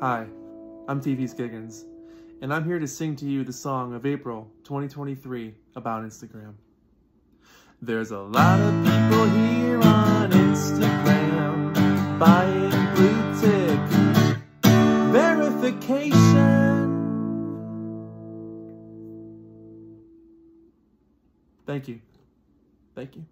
Hi, I'm TV's Giggens, and I'm here to sing to you the song of April 2023 about Instagram. There's a lot of people here on Instagram buying blue tick verification. Thank you. Thank you.